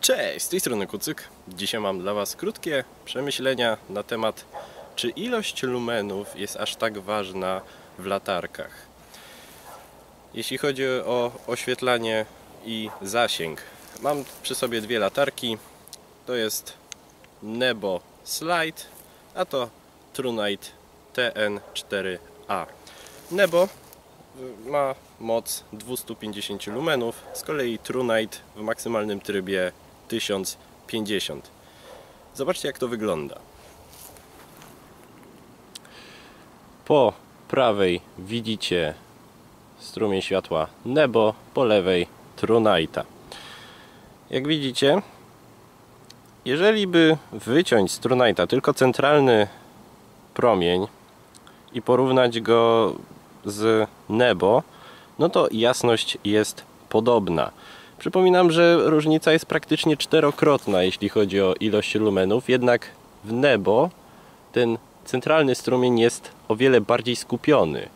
Cześć, z tej strony Kucyk. Dzisiaj mam dla Was krótkie przemyślenia na temat, czy ilość lumenów jest aż tak ważna w latarkach. Jeśli chodzi o oświetlanie i zasięg, mam przy sobie dwie latarki. To jest Nebo Slide, a to TrueNight TN4A. Nebo ma moc 250 lumenów, z kolei TrueNight w maksymalnym trybie 1050. Zobaczcie jak to wygląda. Po prawej widzicie strumień światła Nebo, po lewej TrueNighta. Jak widzicie, jeżeli by wyciąć z TrueNighta tylko centralny promień i porównać go z Nebo, no to jasność jest podobna. Przypominam, że różnica jest praktycznie czterokrotna, jeśli chodzi o ilość lumenów, jednak w Nebo ten centralny strumień jest o wiele bardziej skupiony.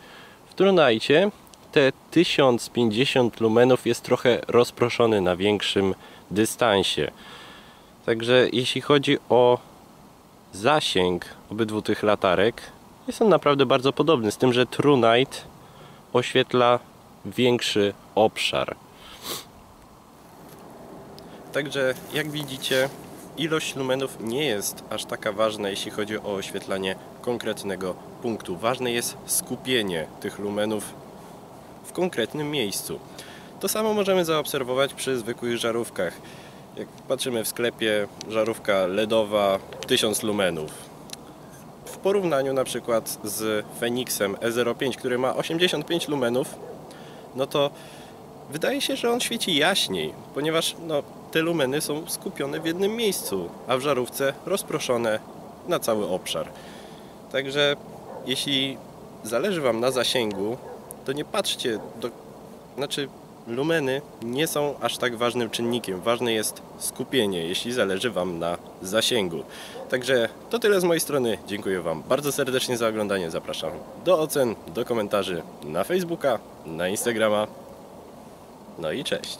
W Trunajcie te 1050 lumenów jest trochę rozproszony na większym dystansie. Także jeśli chodzi o zasięg obydwu tych latarek, jest on naprawdę bardzo podobny, z tym, że True Night oświetla większy obszar. Także jak widzicie, ilość lumenów nie jest aż taka ważna, jeśli chodzi o oświetlanie konkretnego punktu. Ważne jest skupienie tych lumenów w konkretnym miejscu. To samo możemy zaobserwować przy zwykłych żarówkach. Jak patrzymy w sklepie, żarówka LEDowa 1000 lumenów. W porównaniu na przykład z Fenixem E05, który ma 85 lumenów, no to wydaje się, że on świeci jaśniej, ponieważ no, te lumeny są skupione w jednym miejscu, a w żarówce rozproszone na cały obszar. Także jeśli zależy Wam na zasięgu, to nie patrzcie do... Znaczy, lumeny nie są aż tak ważnym czynnikiem. Ważne jest skupienie, jeśli zależy Wam na zasięgu. Także to tyle z mojej strony. Dziękuję Wam bardzo serdecznie za oglądanie. Zapraszam do ocen, do komentarzy na Facebooka, na Instagrama. No i cześć.